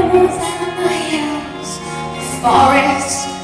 and the hills, forests